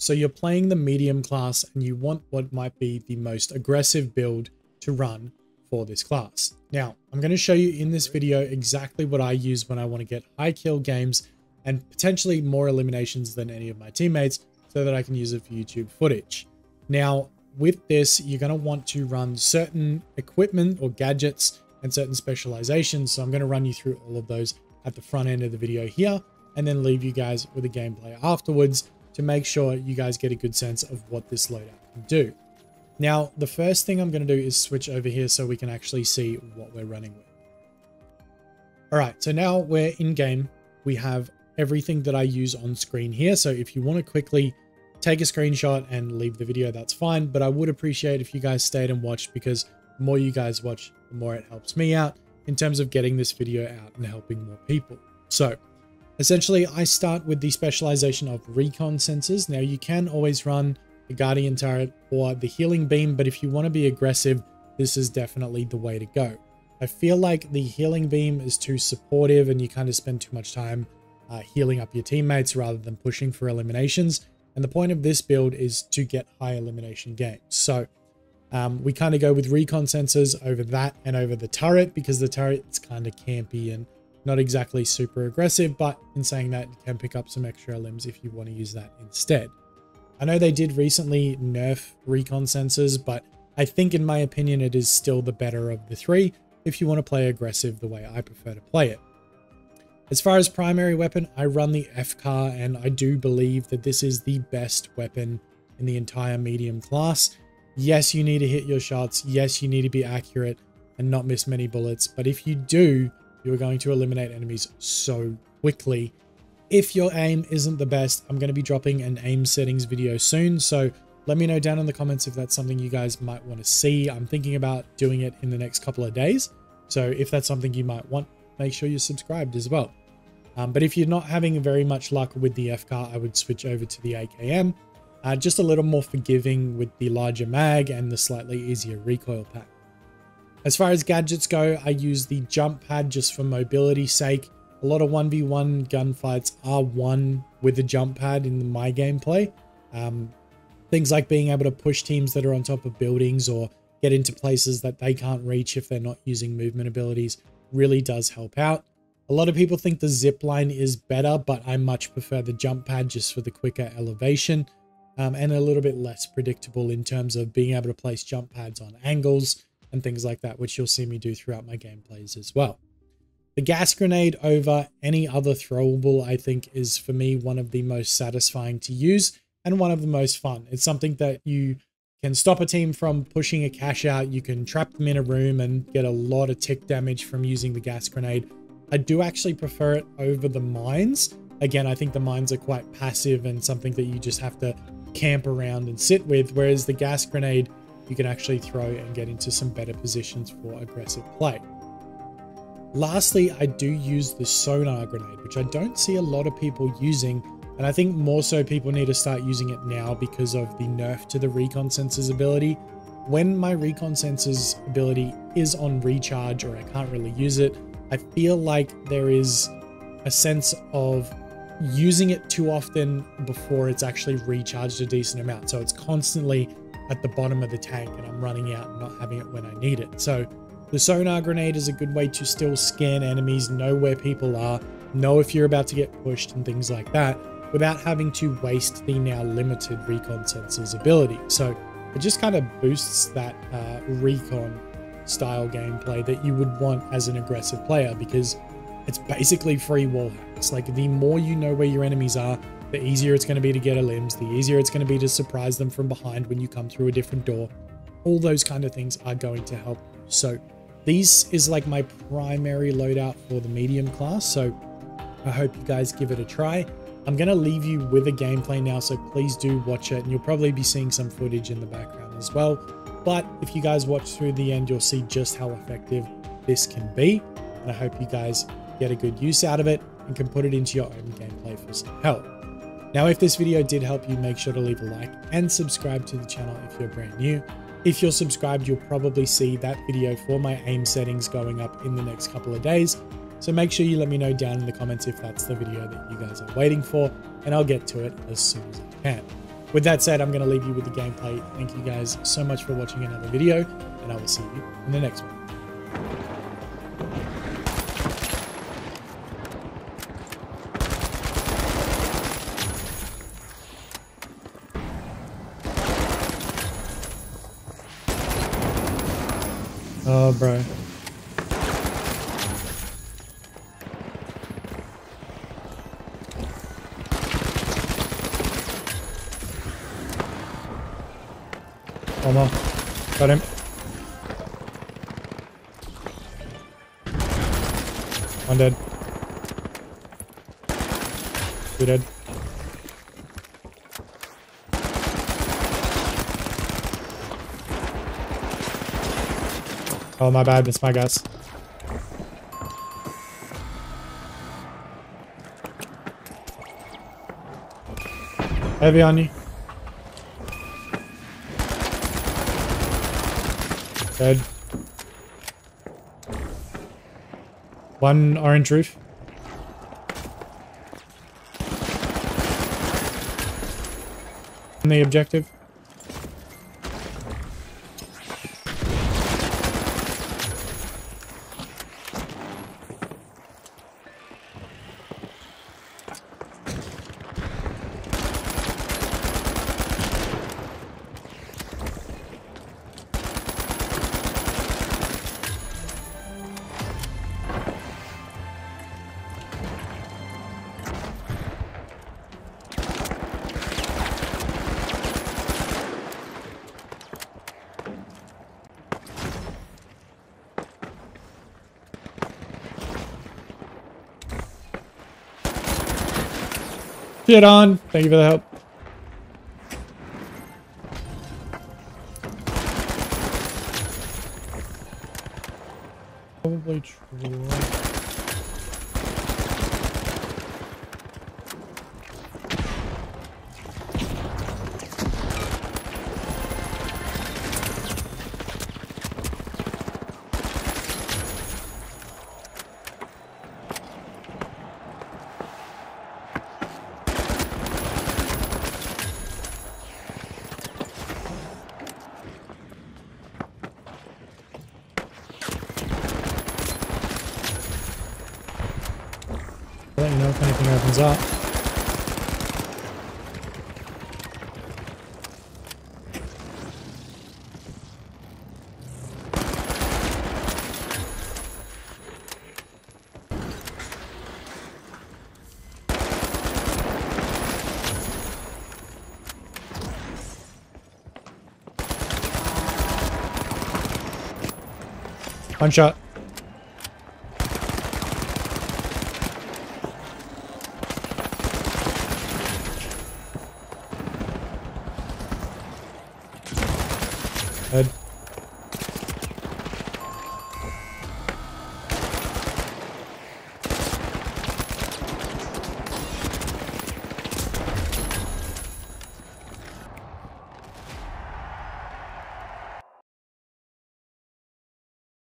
So you're playing the medium class and you want what might be the most aggressive build to run for this class. Now, I'm going to show you in this video exactly what I use when I want to get high kill games and potentially more eliminations than any of my teammates so that I can use it for YouTube footage. Now, with this, you're going to want to run certain equipment or gadgets and certain specializations. So I'm going to run you through all of those at the front end of the video here and then leave you guys with a gameplay afterwards to make sure you guys get a good sense of what this loadout can do. Now, the first thing I'm going to do is switch over here so we can actually see what we're running with. All right, so now we're in game. We have everything that I use on screen here. So if you want to quickly take a screenshot and leave the video, that's fine. But I would appreciate if you guys stayed and watched because the more you guys watch, the more it helps me out in terms of getting this video out and helping more people. So essentially I start with the specialization of recon senses. Now you can always run the guardian turret or the healing beam, but if you want to be aggressive, this is definitely the way to go. I feel like the healing beam is too supportive and you kind of spend too much time uh, healing up your teammates rather than pushing for eliminations. And the point of this build is to get high elimination games. So um, we kind of go with recon senses over that and over the turret because the turret is kind of campy and not exactly super aggressive, but in saying that, you can pick up some extra elims if you want to use that instead. I know they did recently nerf recon senses, but I think in my opinion, it is still the better of the three if you want to play aggressive the way I prefer to play it. As far as primary weapon, I run the FCAR and I do believe that this is the best weapon in the entire medium class. Yes, you need to hit your shots. Yes, you need to be accurate and not miss many bullets. But if you do, you're going to eliminate enemies so quickly. If your aim isn't the best, I'm going to be dropping an aim settings video soon. So let me know down in the comments if that's something you guys might want to see. I'm thinking about doing it in the next couple of days. So if that's something you might want, make sure you're subscribed as well. Um, but if you're not having very much luck with the FCAR, I would switch over to the AKM. Uh, just a little more forgiving with the larger mag and the slightly easier recoil pack. As far as gadgets go, I use the jump pad just for mobility sake. A lot of 1v1 gunfights are won with the jump pad in my gameplay. Um, things like being able to push teams that are on top of buildings or get into places that they can't reach if they're not using movement abilities really does help out. A lot of people think the zip line is better, but I much prefer the jump pad just for the quicker elevation um, and a little bit less predictable in terms of being able to place jump pads on angles and things like that, which you'll see me do throughout my gameplays as well. The gas grenade over any other throwable, I think, is for me one of the most satisfying to use and one of the most fun. It's something that you can stop a team from pushing a cache out. You can trap them in a room and get a lot of tick damage from using the gas grenade I do actually prefer it over the mines. Again, I think the mines are quite passive and something that you just have to camp around and sit with, whereas the gas grenade you can actually throw and get into some better positions for aggressive play. Lastly, I do use the sonar grenade, which I don't see a lot of people using, and I think more so people need to start using it now because of the nerf to the recon senses ability. When my recon senses ability is on recharge or I can't really use it, I feel like there is a sense of using it too often before it's actually recharged a decent amount. So it's constantly at the bottom of the tank and I'm running out and not having it when I need it. So the sonar grenade is a good way to still scan enemies, know where people are, know if you're about to get pushed and things like that without having to waste the now limited recon senses ability. So it just kind of boosts that uh, recon style gameplay that you would want as an aggressive player because it's basically free wall hacks. Like the more you know where your enemies are, the easier it's going to be to get a limbs, the easier it's going to be to surprise them from behind when you come through a different door. All those kind of things are going to help. So these is like my primary loadout for the medium class. So I hope you guys give it a try. I'm going to leave you with a gameplay now, so please do watch it. And you'll probably be seeing some footage in the background as well. But if you guys watch through the end, you'll see just how effective this can be. And I hope you guys get a good use out of it and can put it into your own gameplay for some help. Now, if this video did help you, make sure to leave a like and subscribe to the channel if you're brand new. If you're subscribed, you'll probably see that video for my aim settings going up in the next couple of days. So make sure you let me know down in the comments if that's the video that you guys are waiting for, and I'll get to it as soon as I can. with that said, I'm going to leave you with the gameplay. Thank you guys so much for watching another video, and I will see you in the next one. Oh, bro. One more. Got him. One dead. Two dead. Oh, my bad. It's my guess. Heavy on you. Dead. One orange roof. On the objective. Shit on. Thank you for the help. Probably true. Let you know if anything opens up. One shot.